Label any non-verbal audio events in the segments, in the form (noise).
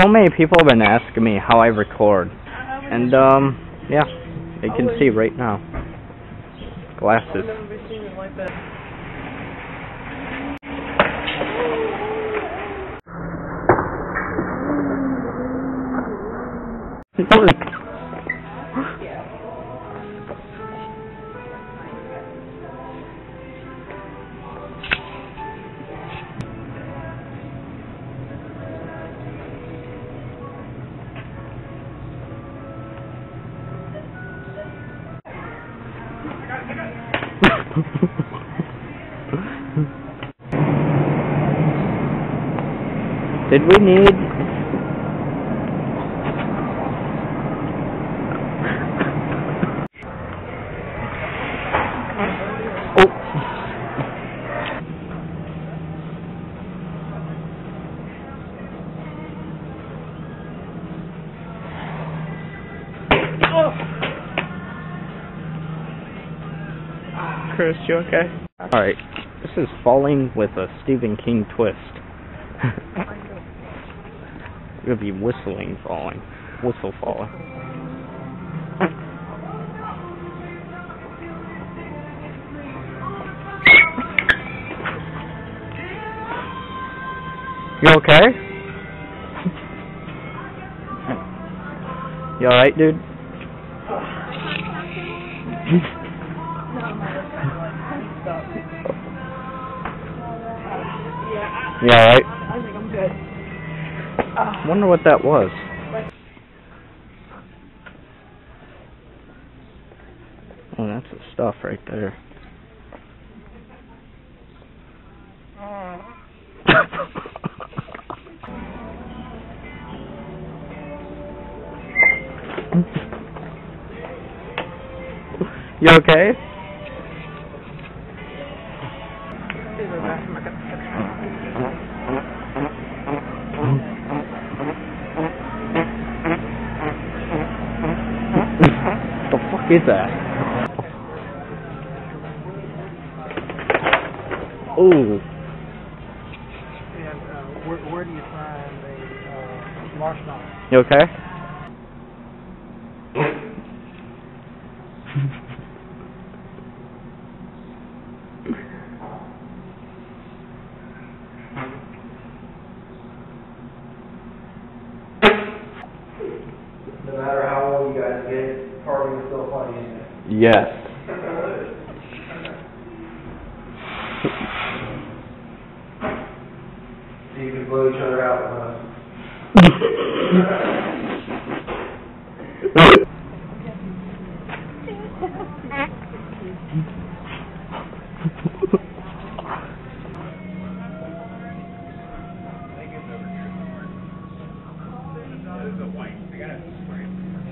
so many people have been asking me how I record. And, um, yeah, you can see right now. Glasses. Did we need Chris, you okay? Alright, this is Falling with a Stephen King twist. (laughs) You're gonna be whistling falling. Whistle falling. You okay? You alright, dude? (laughs) (laughs) You alright? I think I'm good. Wonder what that was. Oh, that's the stuff right there. (laughs) you okay? Is that? Ooh. And uh, where, where do you find the uh, marshmallow? You okay? No matter how old you guys get, partying is still funny, isn't it? Yes. (laughs) So you can blow each other out with us.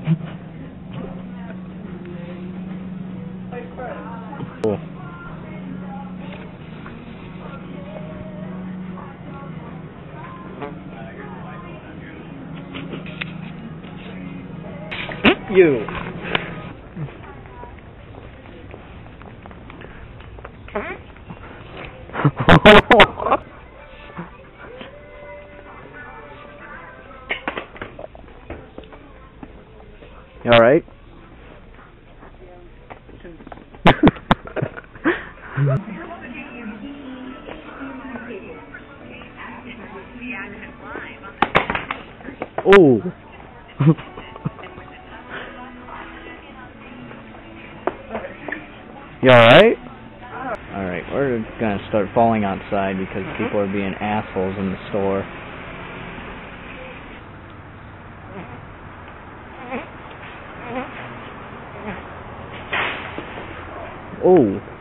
Cool. (laughs) You. you alright? (laughs) oh. You alright? Alright, we're gonna start falling outside because mm-hmm. people are being assholes in the store. Oh.